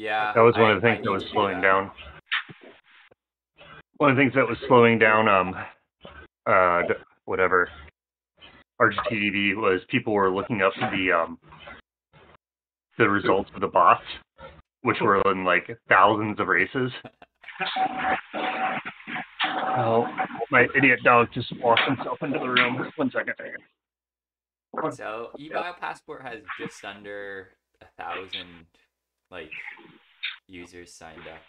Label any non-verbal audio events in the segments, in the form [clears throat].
Yeah. That was one I- of the I things that was slowing that. down. One of the things that was slowing down, um, uh, whatever, RGTV was people were looking up the um, the results of the bots, which were in like thousands of races. Oh, my idiot dog just walked himself into the room. One second. So eBio Passport has just under a thousand like users signed up.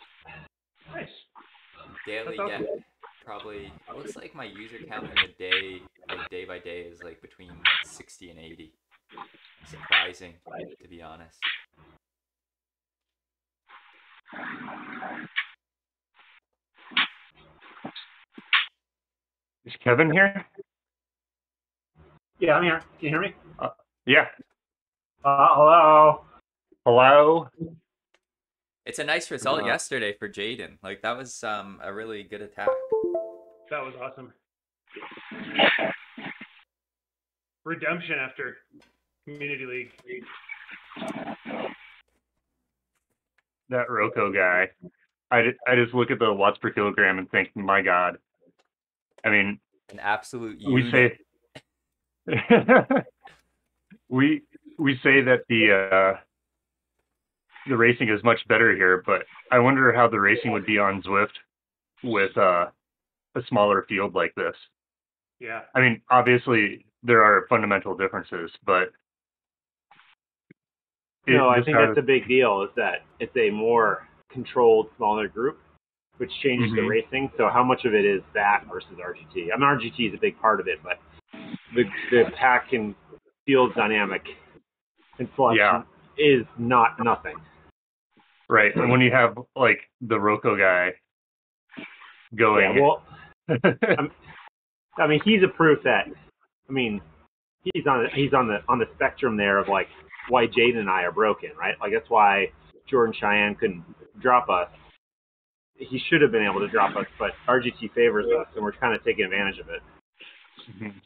Nice. Daily That's get awesome. probably it looks like my user count in the day like day by day is like between sixty and eighty. Surprising, to be honest. Is Kevin here? Yeah, I'm here. Can you hear me? Yeah. Uh, hello. Hello. It's a nice result yesterday for Jaden. Like that was um a really good attack. That was awesome. Redemption after Community League. That Roko guy. I, I just look at the watts per kilogram and think, my God. I mean, An absolute we unit. say [laughs] we we say that the uh, the racing is much better here, but I wonder how the racing would be on Zwift with uh, a smaller field like this. Yeah. I mean, obviously there are fundamental differences, but no, I think has- that's a big deal. Is that it's a more controlled, smaller group, which changes the Mhm. racing. So how much of it is that versus RGT? I mean, RGT is a big part of it, but the the pack and field dynamic and selection Yeah. is not nothing. Right. And when mm. you have like the Roko guy going, Yeah, well, [laughs] I mean, he's a proof that. I mean, he's on he's on the on the spectrum there of like why Jaden and I are broken, right? Like that's why Jordan Cheyenne couldn't drop us. He should have been able to drop us, but RGT favors us, and we're kind of taking advantage of it. Mm-hmm.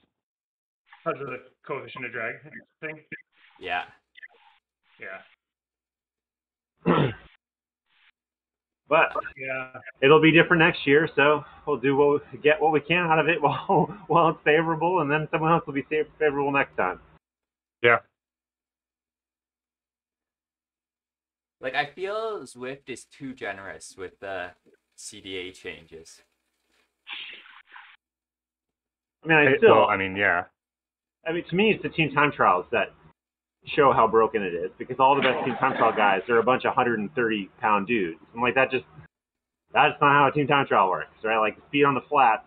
Because of the coefficient of drag thing. Yeah. Yeah. [clears throat] But Yeah. it'll be different next year, so we'll do what we, get what we can out of it [laughs] while while it's favorable, and then someone else will be favorable next time. yeah, Like I feel Zwift is too generous with the CDA changes. I mean, I still, well, I mean, yeah, I mean, to me, it's the team time trials that show how broken it is because all the best team time trial guys are a bunch of 130 pound dudes. I'm like, that just that's not how a team time trial works, right? Like the speed on the flats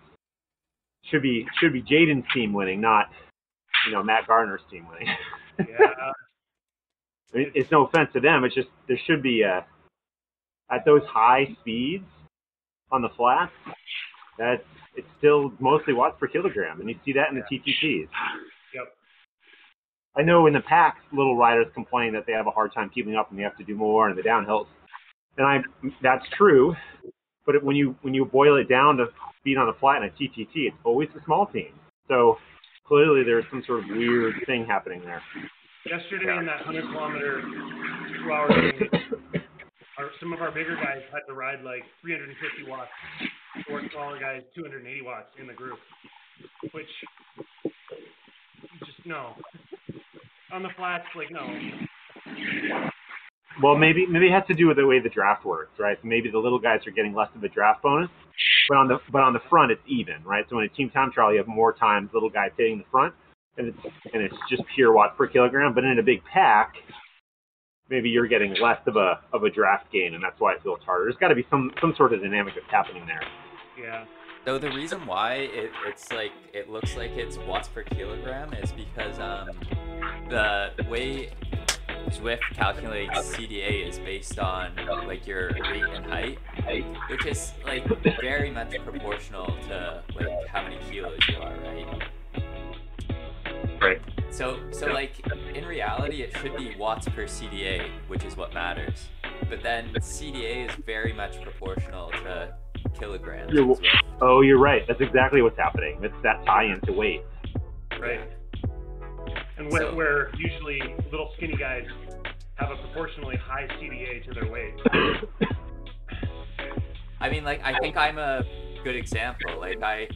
should be should be Jaden's team winning, not you know Matt Garner's team winning. Yeah. [laughs] I mean, it's no offense to them. It's just there should be a at those high speeds on the flats. That's it's still mostly watts per kilogram, and you see that in the TTTs. I know in the packs, little riders complain that they have a hard time keeping up and they have to do more in the downhills, and I that's true. But when you when you boil it down to speed on the flat in a TTT, it's always the small team. So clearly there's some sort of weird thing happening there. Yesterday in that 100 kilometer two hour thing, our, some of our bigger guys had to ride like 350 watts, or smaller guys 280 watts in the group, which you just no. On the flats, like no. Well, maybe maybe it has to do with the way the draft works, right? So maybe the little guys are getting less of a draft bonus, but on the but on the front it's even, right? So in a team time trial, you have more times little guys hitting the front, and it's and it's just pure watts per kilogram. But in a big pack, maybe you're getting less of a of a draft gain, and that's why it feels harder. There's got to be some some sort of dynamic that's happening there. Yeah. Though the reason why it, it's like it looks like it's watts per kilogram is because um the way Zwift calculates CDA is based on like your weight and height, which is like very much proportional to like how many kilos you are, right? right. So so like in reality it should be watts per CDA, which is what matters. But then CDA is very much proportional to kilograms. You're- Oh, you're right. That's exactly what's happening. It's that tie-in to weight. Right. And where, So- where usually little skinny guys have have a proportionally high CDA to their weight. [laughs] I mean, like, I think I'm a good example. Like, I,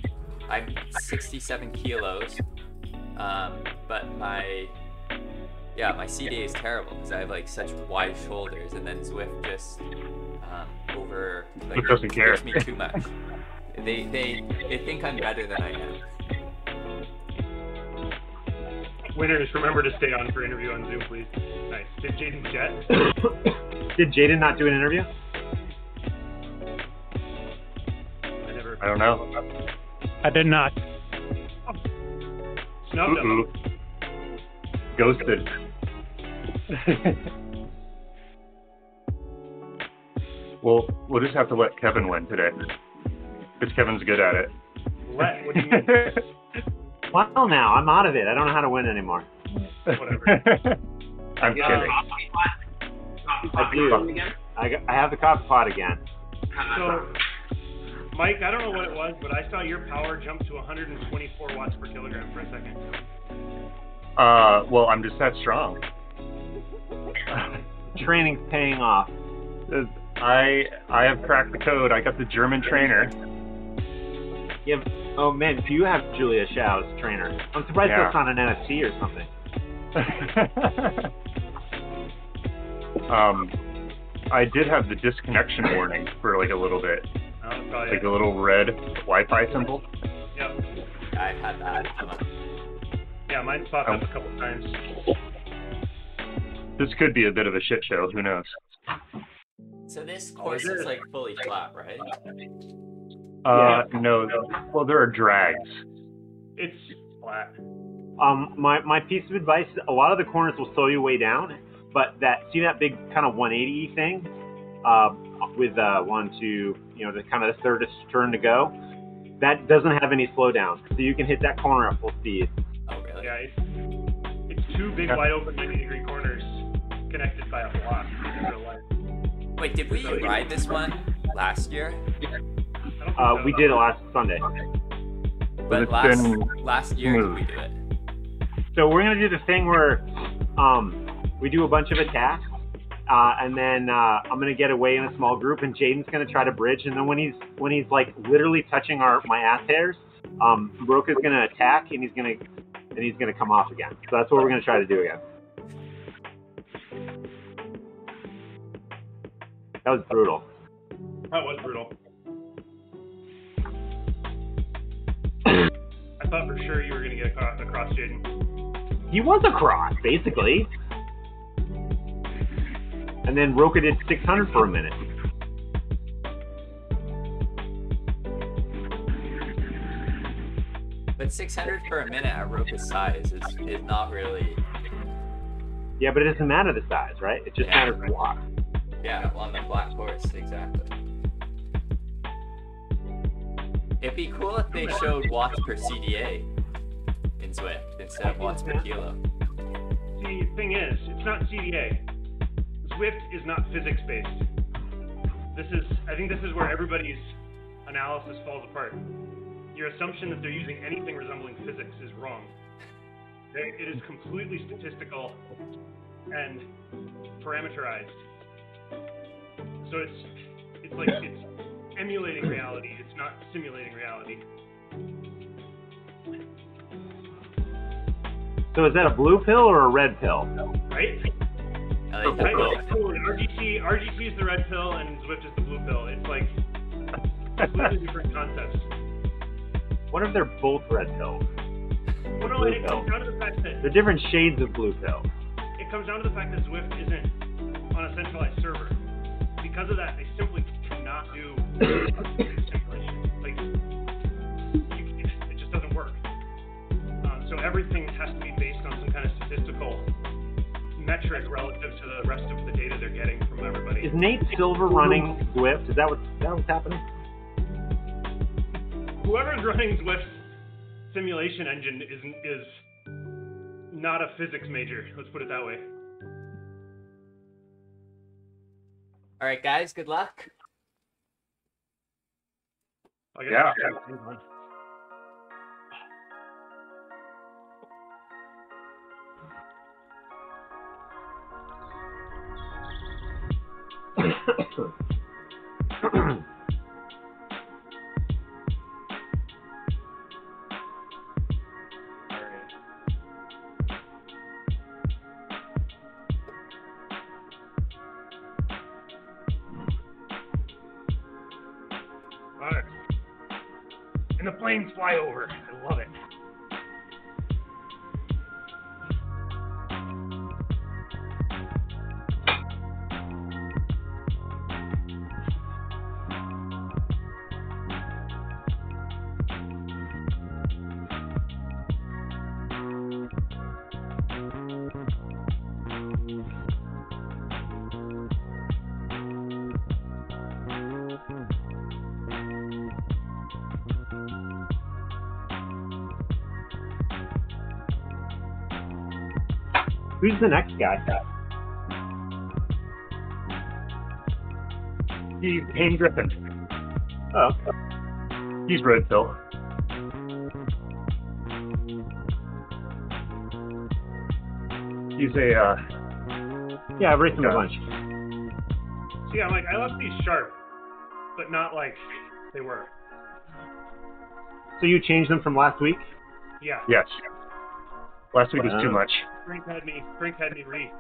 I'm 67 kilos, um, but my, yeah, my CDA is terrible because I have like such wide shoulders, and then Zwift just um, over like It doesn't care. me too much. They, they, they think I'm better than I am. Winners, remember to stay on for interview on Zoom, please. Nice. Did Jaden jet? [coughs] Did Jaden not do an interview? I never I don't know. I did not. snubbed him. Ghosted. [laughs] well, we'll just have to let Kevin win today. Because Kevin's good at it. Let, what do you mean? [laughs] Well, now I'm out of it. I don't know how to win anymore. Whatever. [laughs] I'm Yeah. kidding. I do. I, got, I have the coffee pot again. So, Mike, I don't know what it was, but I saw your power jump to 124 watts per kilogram for a second. Uh, well, I'm just that strong. [laughs] Training's paying off. I I have cracked the code. I got the German trainer. You have, oh man, do you have Julia Shao as trainer? I'm surprised Yeah. that's not an NFT or something. [laughs] um, I did have the disconnection warning for like a little bit, Oh, like a little red Wi-Fi symbol. Yep. I've had that. Yeah, mine's popped up a couple times. This could be a bit of a shit show. Who knows? So this course is like fully flat, right? Uh, no. Well, there are drags. It's flat. Um, my, my piece of advice: a lot of the corners will slow you way down, but that see that big kind of 180 thing, uh, with uh, one, two, you know, the kind of the third turn to go. That doesn't have any slowdown, so you can hit that corner at full speed. Oh, really? Yeah, it's, it's two big, wide open 90 degree corners connected by a block in real life. Wait, did we ride this one last year? I Uh, we did it last Sunday. But last been last year did smooth. we do it? So we're gonna do the thing where um, we do a bunch of attacks, uh, and then uh, I'm gonna get away in a small group, and Jaden's gonna try to bridge, and then when he's when he's like literally touching our my ass hairs, um, Broka's gonna attack, and he's gonna and he's gonna come off again. So that's what we're gonna try to do again. That was brutal. That was brutal. I thought for sure you were going to get across, across Jaden. He was across basically, and then Roka did 600 for a minute. But 600 for a minute at Roka's size is, is not really. Yeah, but it doesn't matter the size, right? It just Yeah. matters what. Yeah, on the flat course, exactly. It'd be cool if they showed watts per CDA in Zwift instead of watts per kilo. See, the thing is, it's not CDA. Zwift is not physics based. This is, I think, this is where everybody's analysis falls apart. Your assumption that they're using anything resembling physics is wrong. It is completely statistical and parameterized. So it's, it's like it's emulating reality. It's not simulating reality. So is that a blue pill or a red pill? Right? I like Right? that. Totally. RGT, RGT is the red pill and Zwift is the blue pill. It's like completely different concepts. [laughs] What if they're both red pills? Well, no, and it comes down to the fact that They're different shades of blue pill. it comes down to the fact that Zwift isn't on a centralized server. Because of that, they simply cannot do simulation. [coughs] Like, you, it, it just doesn't work. Um, so everything has to be based on some kind of statistical metric relative to the rest of the data they're getting from everybody. Is Nate Silver running Zwift? Is that what is that what's happening? Whoever's running Zwift's simulation engine is is not a physics major. Let's put it that way. All right, guys, good luck. Yeah. yeah. And the planes fly over. I love it. Who's the next guy? He's Hayne Griffin. Oh, He's Red Pill. He's a uh, yeah, I've raced him a bunch. See, I'm like, I left these sharp, but not like they were. So you changed them from last week? Yeah. yes. Last week was too much. Frank had me. Frank had me re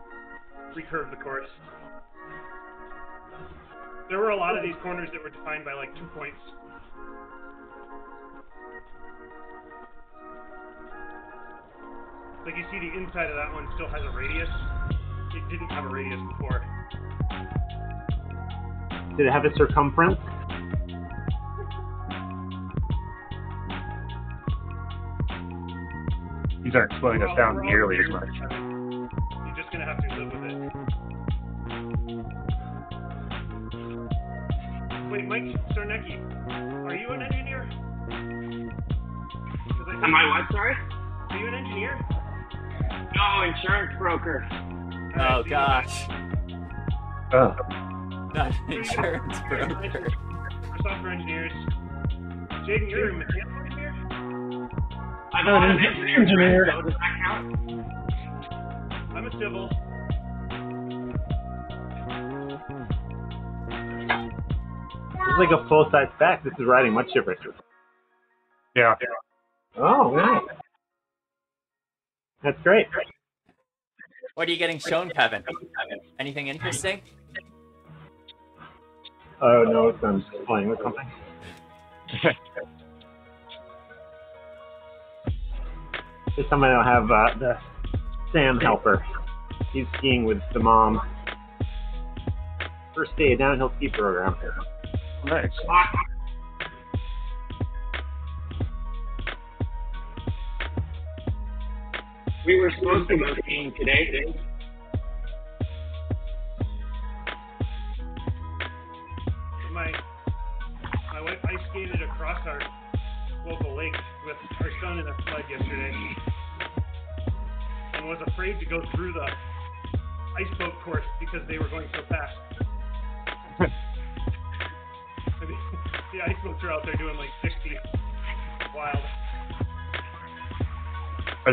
recurve the course. There were a lot of these corners that were defined by like two points. Like you see, the inside of that one still has a radius. It didn't have a radius before. Did it have a circumference? These aren't slowing us down we're all nearly as weird. much. You're just gonna have to live with it. Wait, Mike Sarnecki, are you an engineer? 'Cause I Am I what, sorry? Are you an engineer? No, insurance broker. Oh gosh, Oh, not an insurance broker. [laughs] For software engineers. Jaden, you're a mechanical engineer? I'm not an an engineer. engineer. So does that count? I'm a civil. It's like a full size spec. This is riding much different. yeah. Oh, nice. That's great. What are you getting shown, Kevin? Anything interesting? Oh no, it's I'm playing with something. [laughs] This time I don't have uh, the Sam helper. He's skiing with the mom. First day of downhill ski program. Nice. We were supposed to go skiing today.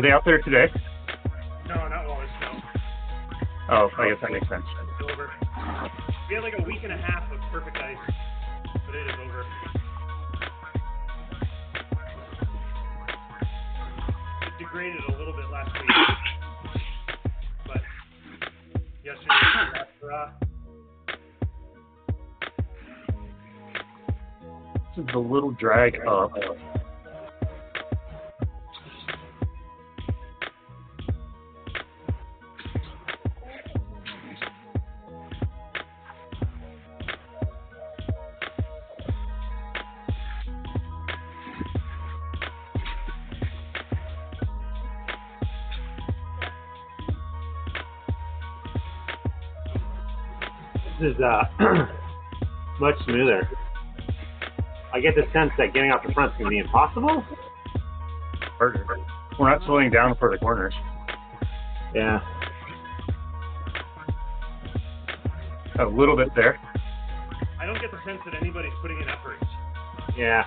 Are they out there today? No, not there's snow. Oh, I guess that makes sense. It's over. We had like a week and a half of perfect ice, but it is over. It degraded a little bit last week, but yesterday was. This is a little drag up. Smoother. I get the sense that getting off the front is going to be impossible. Harder. We're not slowing down for the corners. Yeah. A little bit there. I don't get the sense that anybody's putting in effort. Yeah.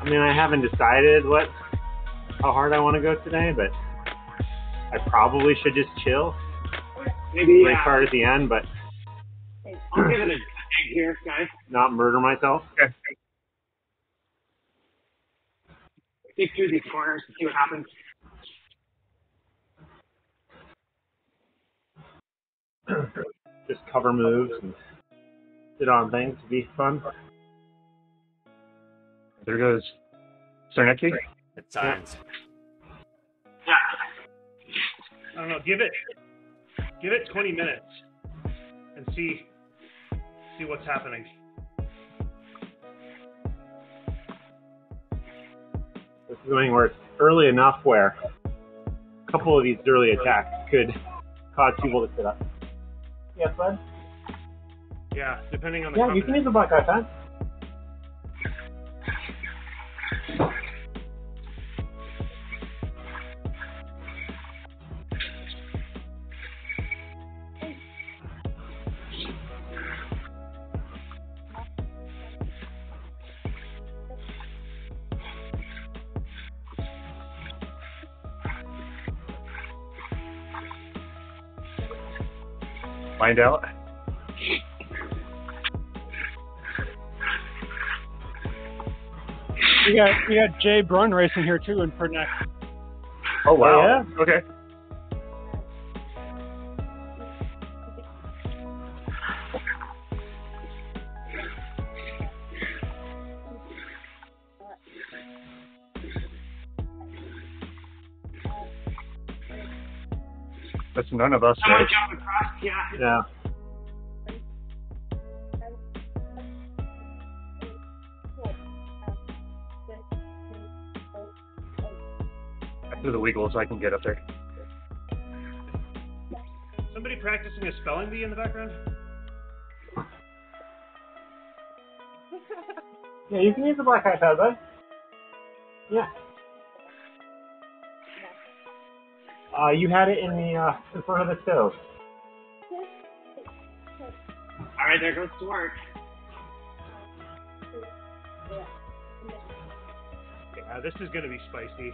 I mean, I haven't decided what how hard I want to go today, but I probably should just chill. Maybe Brake uh, hard at the end, but I'll give it a dig here, guys. not murder myself. Okay. Dig through these corners and see what happens. Just cover moves and sit on things to be fun. There goes Sarnecki. It turns. Yeah. I don't know. Give it, give it 20 minutes, and see, see what's happening. This is going where it's early enough where a couple of these early attacks could cause people to sit up. Yes, bud? Yeah, depending on the. Yeah, you can use a black eye pad. Find out. We got we got Jay Brun racing here too in for next. Oh wow. Oh, okay. That's none of us, right? Yeah. Yeah. After the Wiggles, I can get up there. Somebody practicing a spelling bee in the background. Yeah, you can use the black eye pad, bud. Yeah. Uh, you had it in the uh, in front of the stove. All right, there goes to work. Yeah, this is gonna be spicy.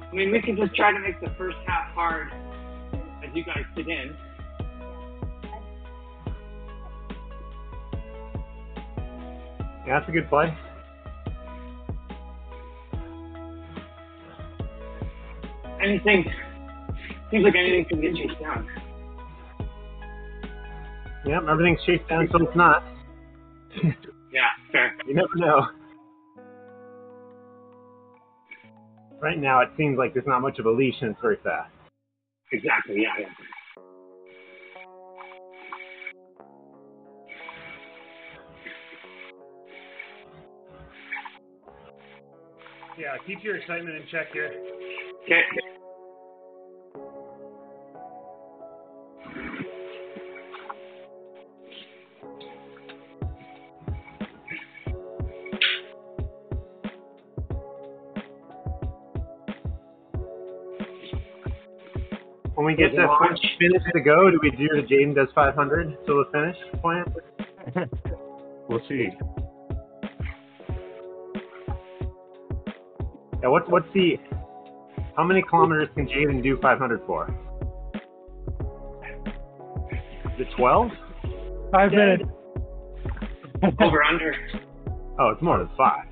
I mean, we can just try to make the first half hard as you guys sit in. Yeah, that's a good play. Anything seems like anything can get chased down. Yep, everything's chased down so it's not. [laughs] Yeah, fair. You never know. Right now, it seems like there's not much of a leash and it's very fast. Exactly. Yeah, yeah. Yeah, keep your excitement in check here. Okay. When we get to Launch. finish to go, do we do the Jaden does 500 till the finish plan? [laughs] We'll see. Yeah, what's what's the how many kilometers can Jaden do 500 for? Is it 12? Five minutes. Over under. Oh, it's more than five.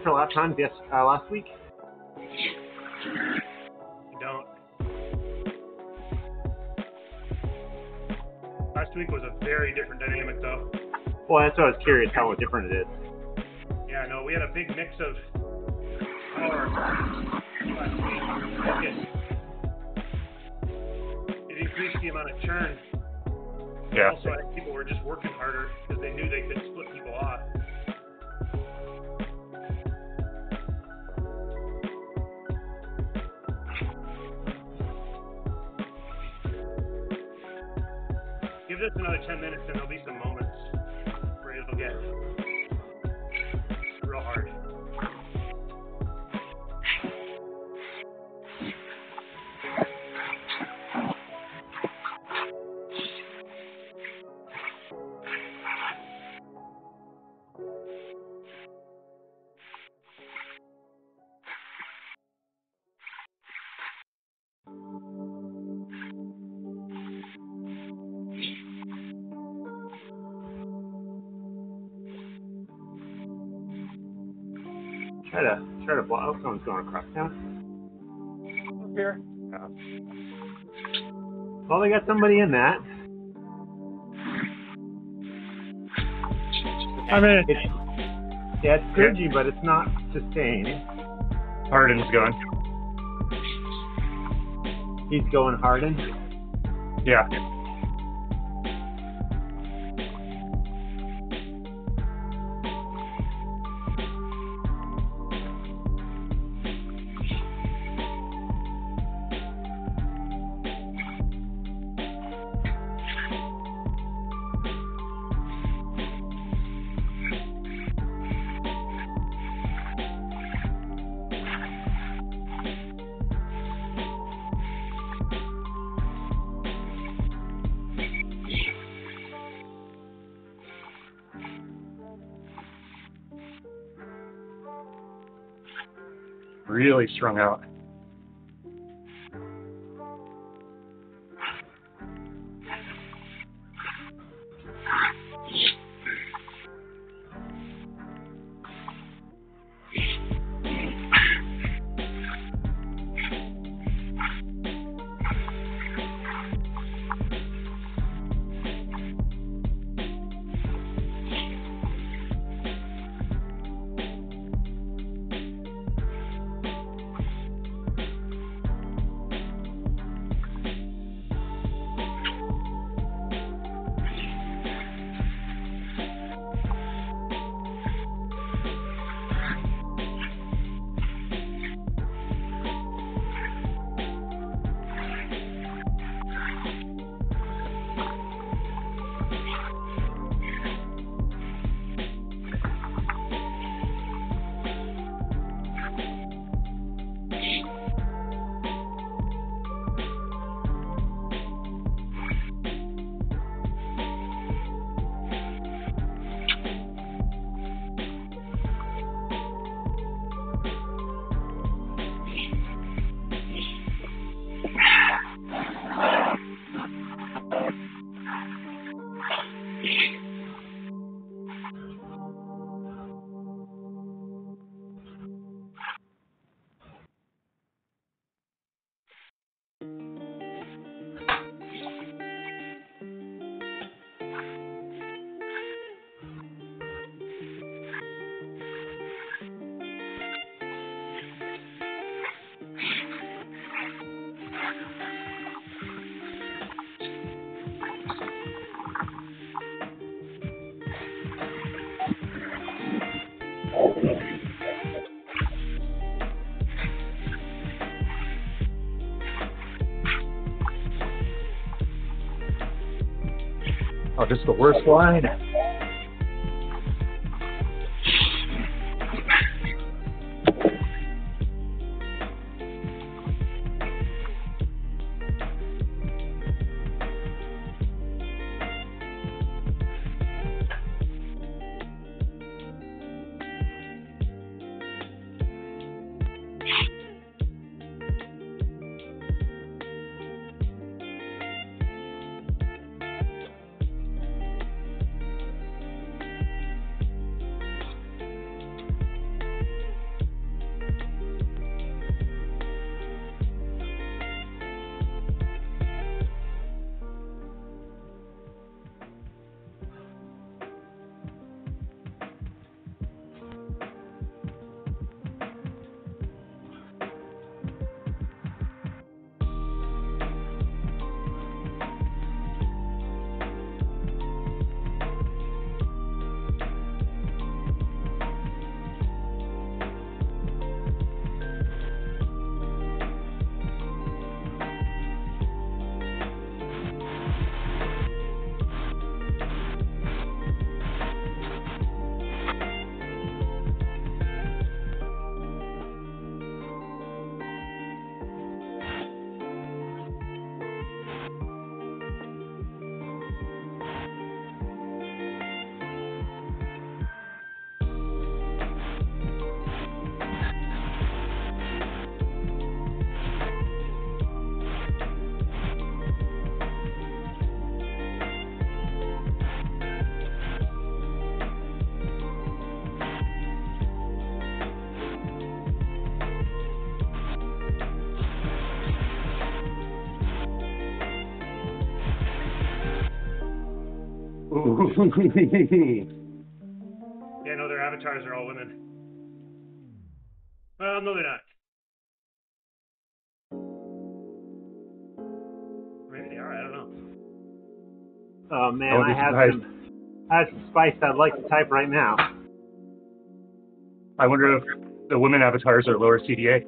Remember what we were for lap times yes, uh, last week? You don't. Last week was a very different dynamic, though. Well, that's why I was curious how different it is. Yeah, no, we had a big mix of power last week. It, it increased the amount of churn. Yeah. Also, people were just working harder because they knew they could this another 10 minutes and there'll be some moments where it'll get to. Oh, someone's going across town. Up here. Well, they got somebody in that. I'm in it. It's, yeah, it's Sturgy, but it's not sustained. Harden's going. He's going Harden. Yeah. Strung out. Oh, just the worst line. [laughs] Yeah, no, their avatars are all women. Well, no, they're not. Maybe they are. I don't know. Oh man, Oh, I have some, I have some spice I'd like to type right now. I wonder if the women avatars are lower CDA.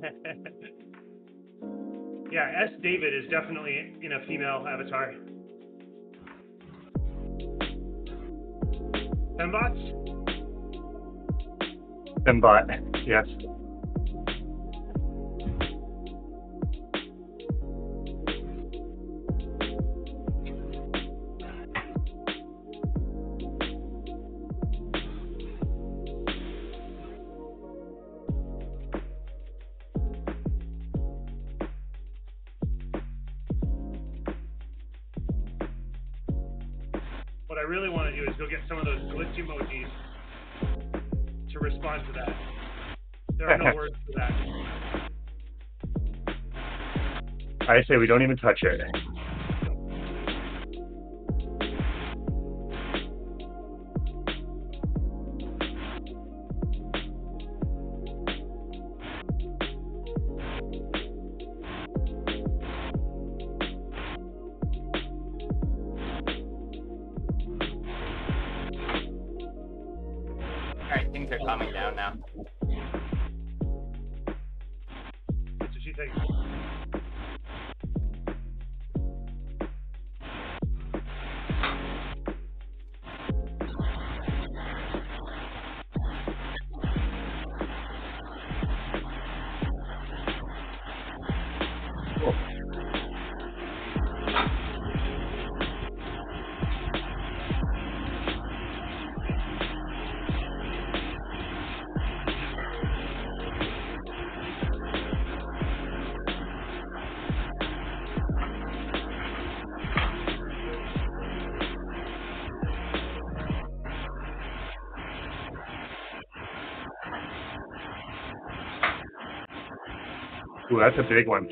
[laughs] yeah, S. David is definitely in a female avatar. Fembots? Fembot, yes. I say we don't even touch it. Alright, things are calming down now. That's what she thinks. Ooh, that's a big one.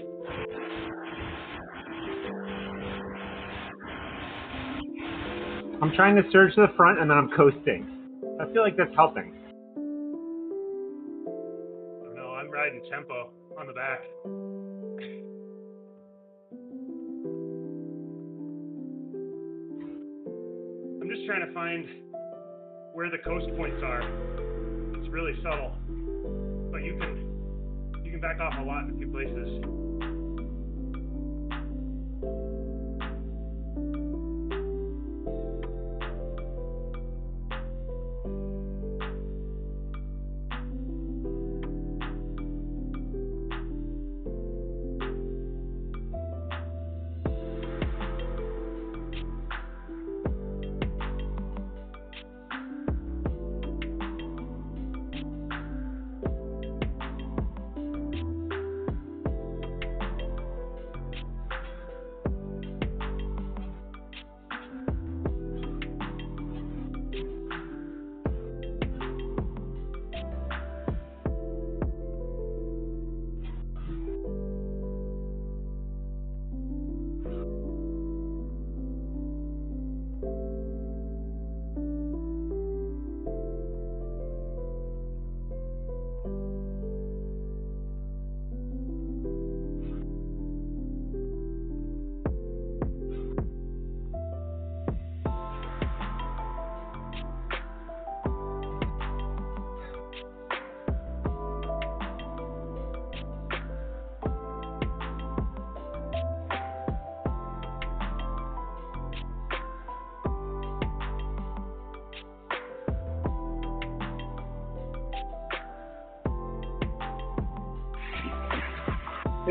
I'm trying to surge to the front and then I'm coasting. I feel like that's helping. Oh, no, I'm riding tempo on the back. I'm just trying to find where the coast points are. It's really subtle, but you can can back off a lot in a few places.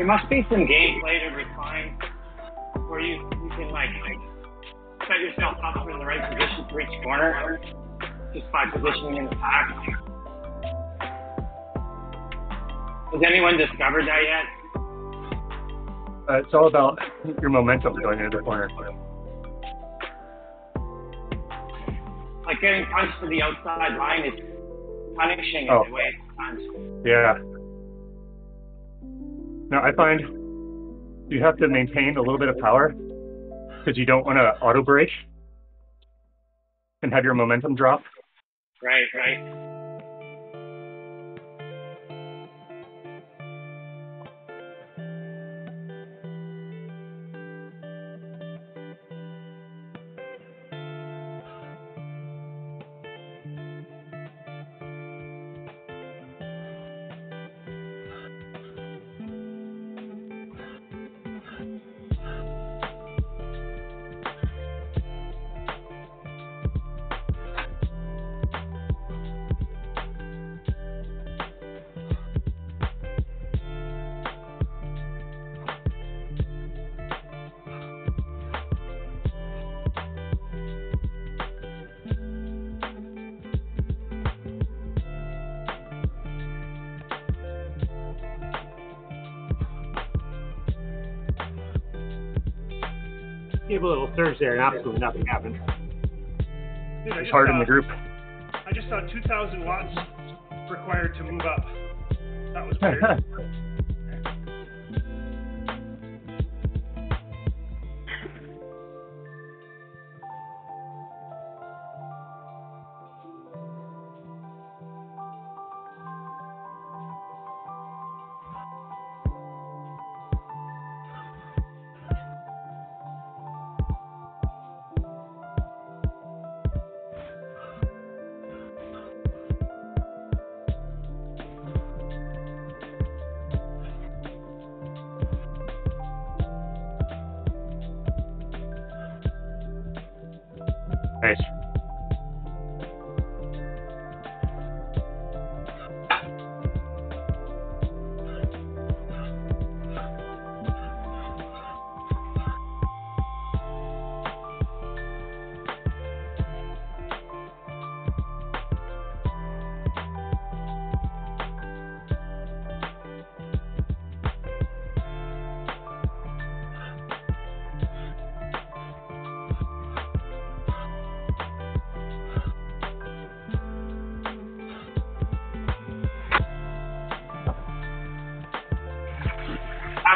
Must be some gameplay to refine where you, you can like set yourself up in the right position for each corner just by positioning in the pack. Has anyone discovered that yet? Uh, it's all about your momentum going into the corner. Like getting punched to the outside line is punishing Oh. in a way sometimes. Yeah. Now, I find you have to maintain a little bit of power because you don't want to auto brake and have your momentum drop. Right, right. Gave a little surge there, and absolutely nothing happened. Dude, I It's hard saw, in the group. I just saw 2,000 watts required to move up. That was [laughs] weird.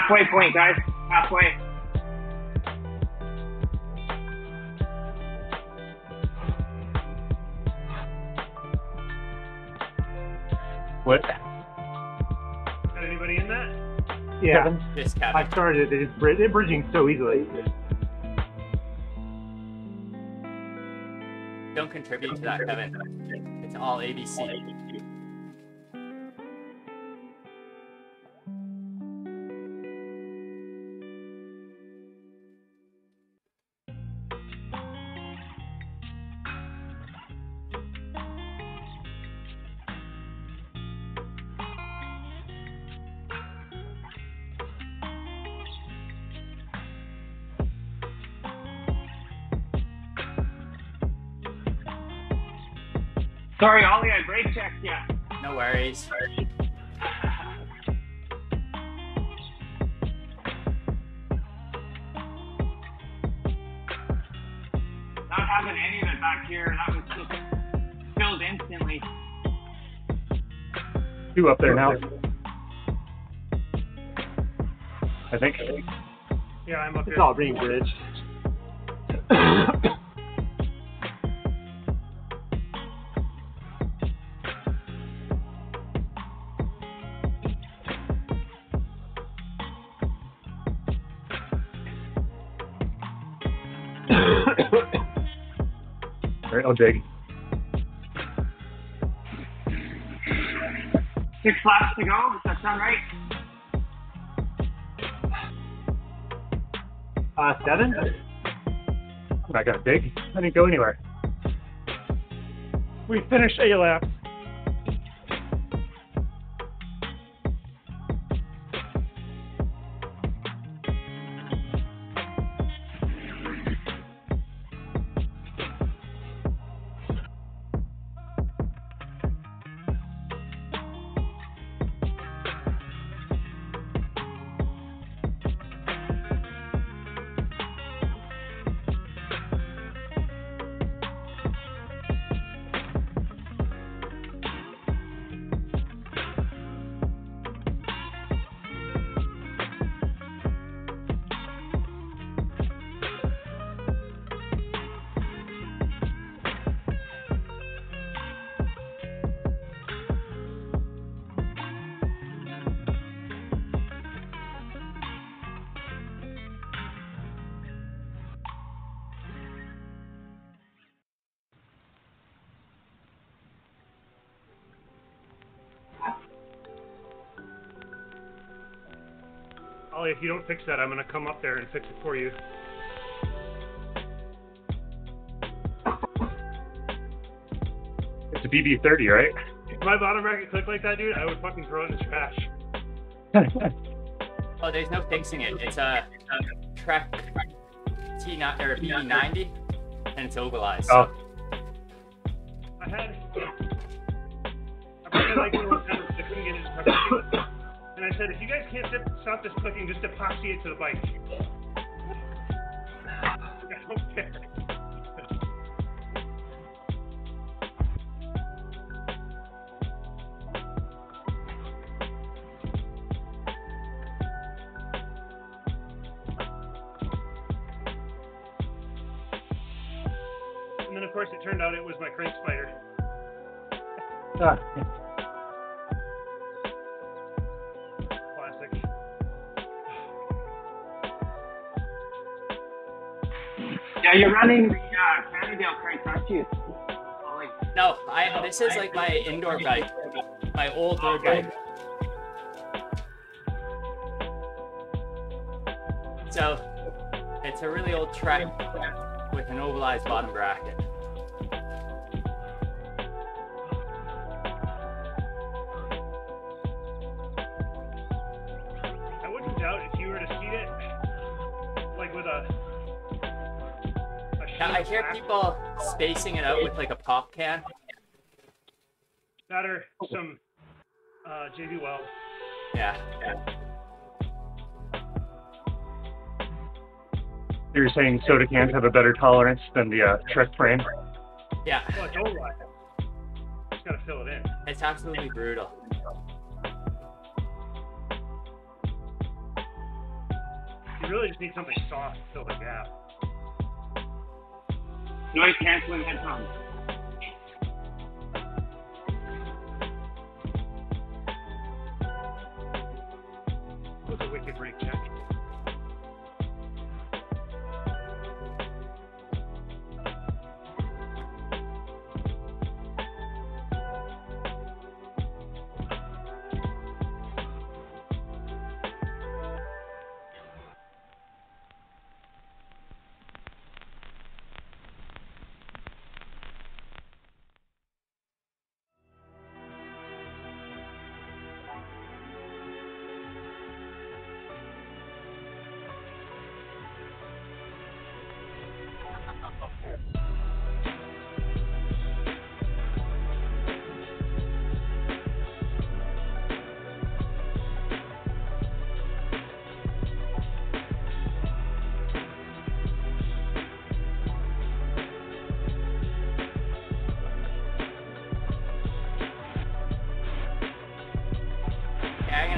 Halfway point, guys. Halfway. What? Got anybody in that? Yeah, Just I Kevin. started it. It's brid- it's bridging so easily. Don't contribute to that, Kevin. It's all ABC. Sorry, Ollie, I brake checked ya. No worries. Not having any of it back here. That was just filled instantly. Two up there now. I think. Yeah, I'm up It's here. all being bridged. All right, Six laps to go. Does that sound right? Uh, seven? I got to dig. I didn't go anywhere. We finished A lap. You don't fix that, I'm gonna come up there and fix it for you. It's a BB30, right? If my bottom bracket clicked like that, dude, I would fucking throw it in the trash. Oh, there's no fixing it. It's a, a Trek T9 or BB90, and it's ovalized. Oh. Stop this clicking, just epoxy it to the bike. And then, of course, it turned out it was my crank spider. Ah, Yeah, you're running the uh, Cannondale aren't you? No, I. This is like my indoor bike, my old road bike. So, it's a really old Trek with an ovalized bottom bracket. A sheet Now, I hear people spacing it out with like a pop can. That or some uh, JB Weld. Yeah. You're saying soda cans have a better tolerance than the uh, Trek frame? Yeah. Well, don't lie. Just gotta fill it in. It's absolutely brutal. You really just need something soft to fill the gap. Noise canceling headphones. With a wicked brake check.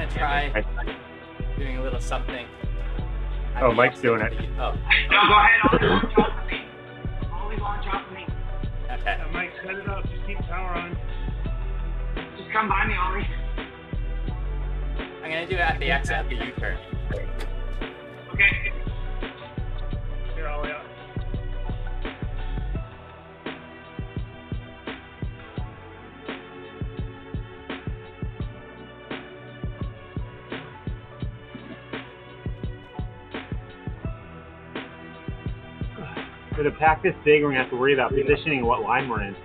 Gonna try I- doing a little something. at Oh, the Mike's exit doing of it. the- Oh, No, go ahead. Ollie, launch off of me. Ollie, launch off of me. okay. Yeah, Mike, set it up. Just keep the power on. Just come by me, Ollie. I'm gonna do it at the exit of the U-turn. With a this big, we're gonna have to worry about positioning what line we're in.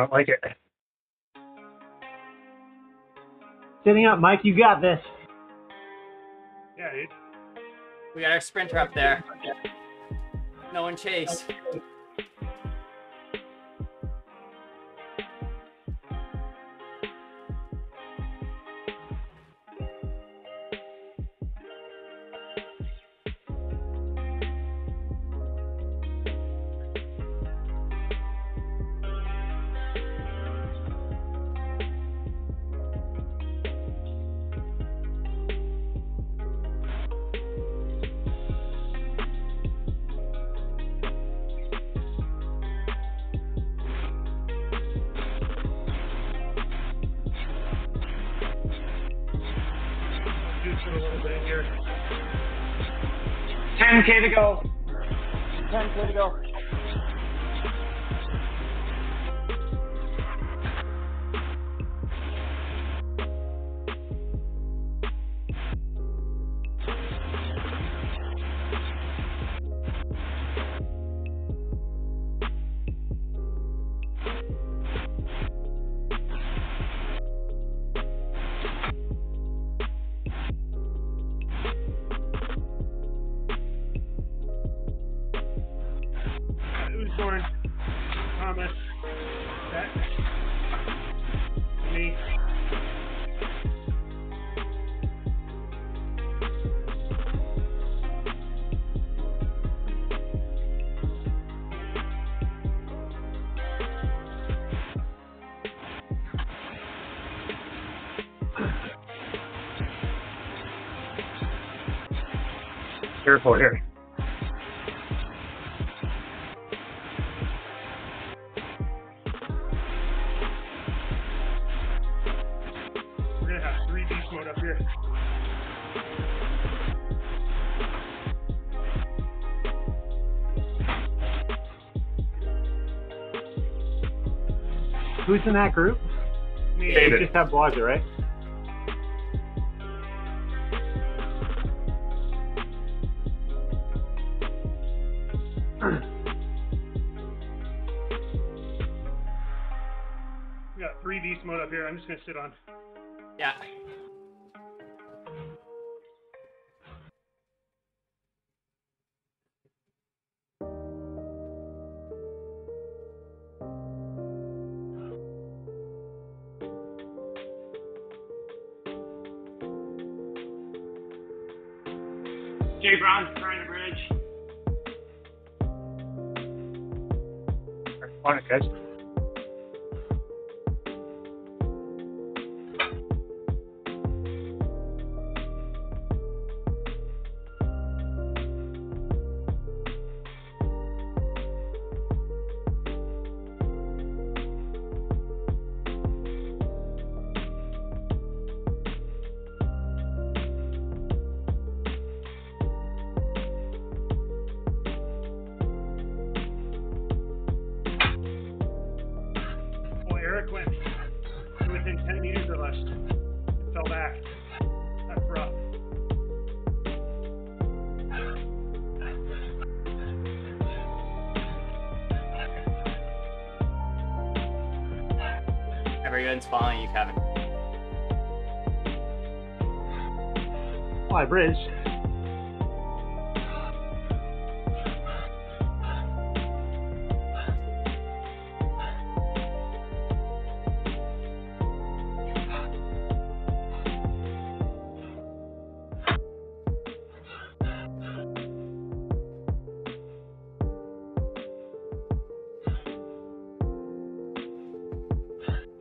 I don't like it. Sitting up, Mike. You got this. Yeah, dude. We got our sprinter up there. No one chase. Juice 10k to go. 10k to go. Careful here. We're gonna have three beast mode up here. Who's in that group? Me. David. You just have Blazer, right? Beast mode up here. I'm just gonna sit on. Yeah. Jay Brown's trying to bridge. On it, guys.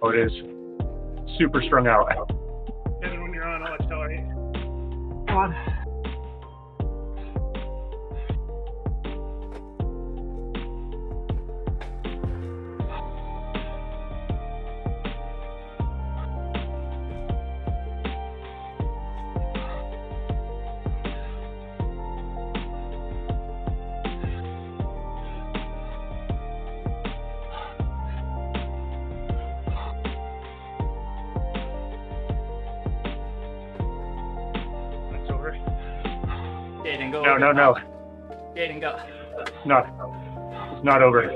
Oh, it is. Super strung out. Kevin, when you're on, I'll accelerate. Come on. don't know. Jaden, go. It's not. It's not over.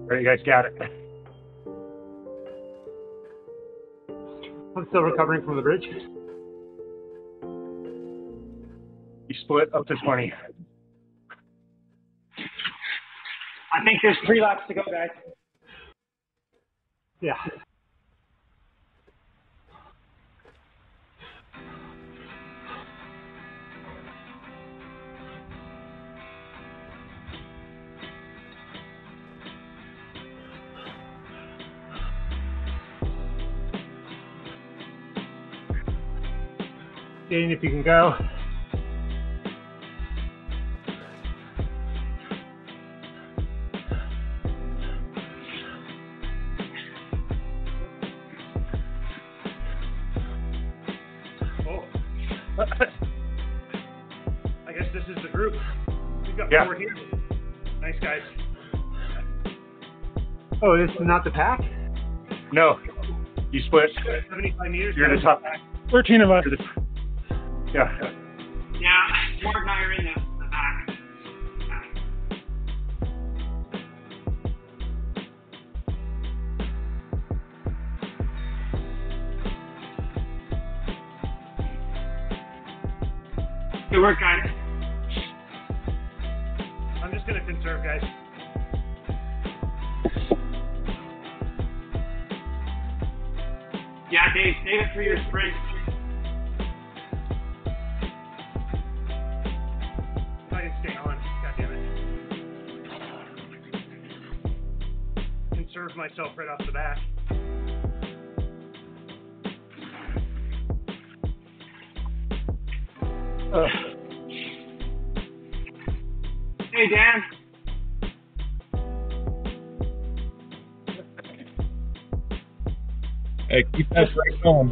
All right, you guys got it. I'm still recovering from the bridge. You split up to 20. Think there's three laps to go, guys. Yeah. Dane, if you can go. [laughs] I guess this is the group. We've got Yeah. four here. Nice guys. Oh, this is not the pack? No, you split. 75 meters. You're in the top. 13 of us. Yeah. Yeah, Mark and I are in the, work, guys. I'm just gonna conserve, guys. Yeah, Dave, save it for your sprint. If I can stay on. God damn it. Conserve myself right off the bat. Hey, keep that right going.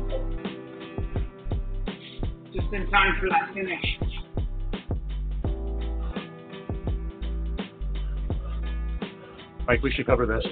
Just in time for that finish. Mike, we should cover this.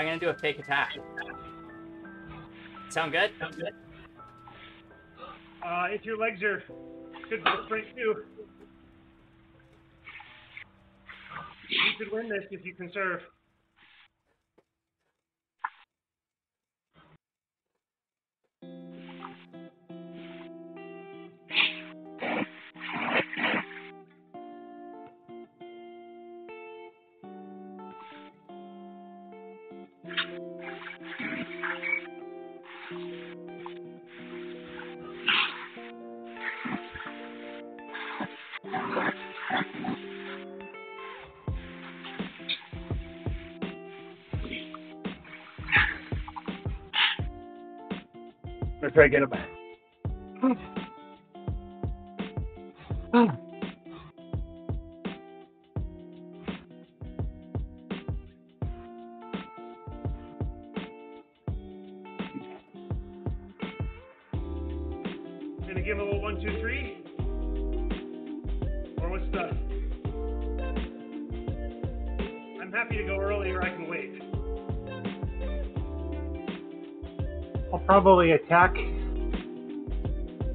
I'm gonna do a fake attack. Sound good? Sound Uh, if your legs are good for the sprint too. You could win this if you conserve. Try to get I'll probably attack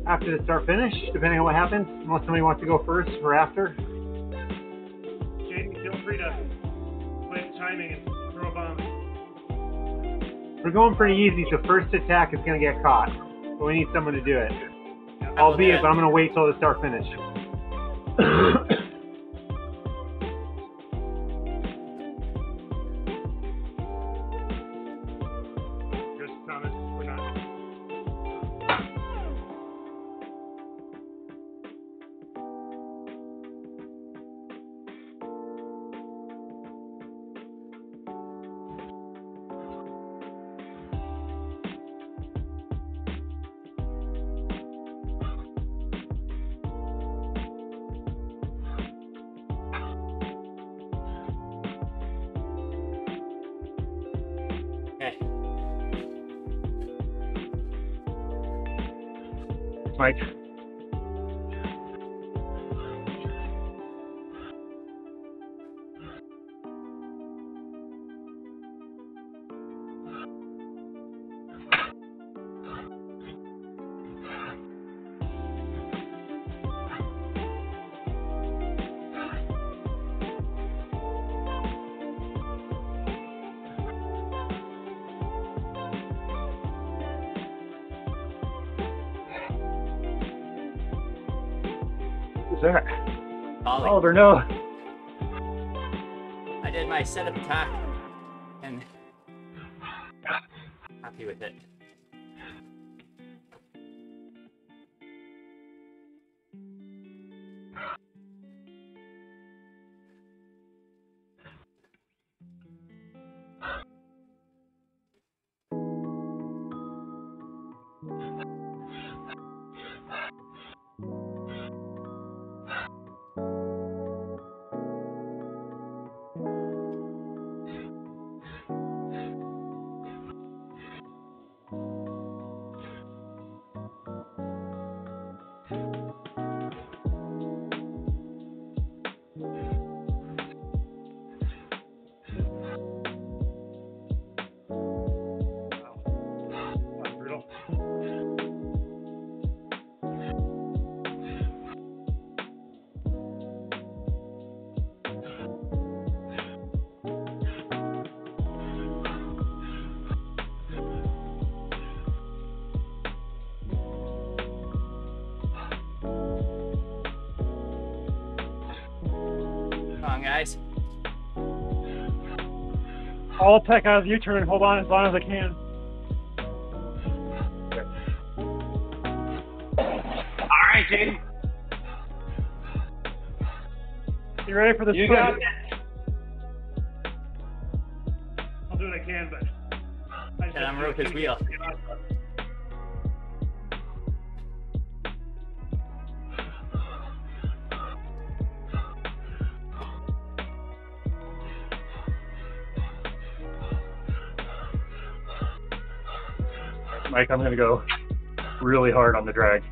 after the start finish, depending on what happens, unless somebody wants to go first or after. Jaden, feel free to play the timing and throw a bomb. We're going pretty easy, so first attack is going to get caught. But we need someone to do it. Yeah. Albeit, but I'm going to wait till the start finish. [clears throat] I did my setup attack, I'll attack out of the U-turn and hold on as long as I can. All right, Jaden. You ready for the You got this. I'll do what I can, but. I just Get on have to Roka's get- wheel. Mike, I'm gonna go really hard on the drag.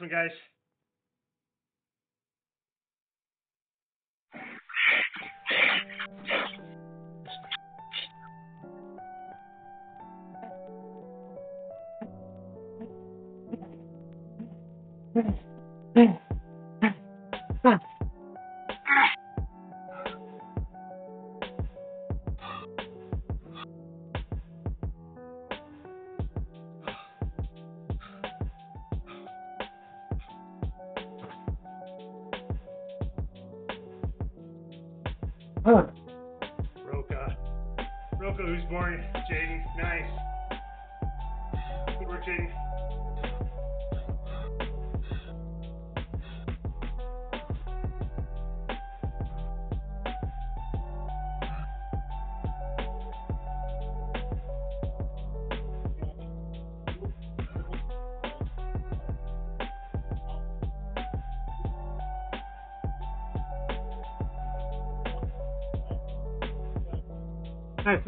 One, guys.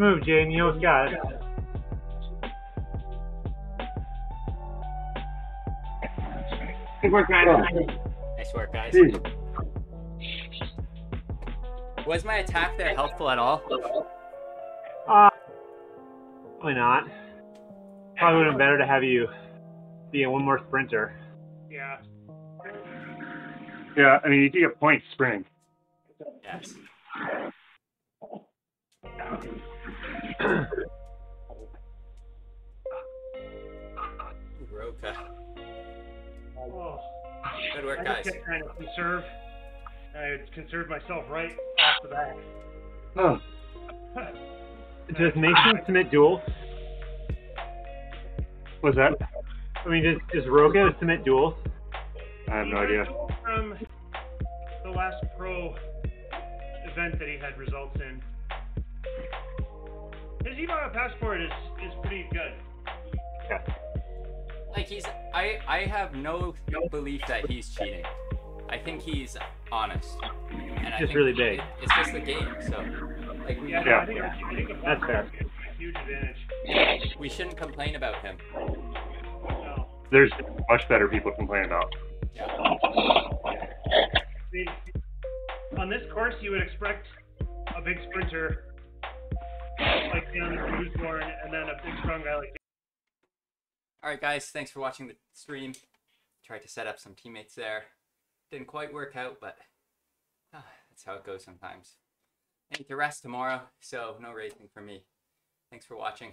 Move, Jaden. You almost got it. Good work, guys. Nice work, guys. Was my attack there helpful at all? Uh, probably not. Probably would have been better to have you be a one more sprinter. Yeah. Yeah, I mean, you can get points sprinting. Yes. Roka. Oh, Good work, I guys. just kept trying to conserve. I conserve myself right off the bat. Oh, [laughs] Does Mason submit duals? what's that? I mean, does, does Roka submit duals? I have no idea. From the last pro event that he had results in. His Evo passport is, is pretty good. Yeah. [laughs] Like he's, I, I have no belief that he's cheating. I think he's honest, and I Just really big. It, it's just the game. So, like, Yeah, Yeah. I think, I think That's fair. passport a huge advantage. we shouldn't complain about him. No. There's much better people to complain about. I mean, on this course, you would expect a big sprinter like him, who's born, and then a big strong guy like All right, guys. Thanks for watching the stream. Tried to set up some teammates there. Didn't quite work out, but ah, that's how it goes sometimes. I need to rest tomorrow, so no racing for me. Thanks for watching.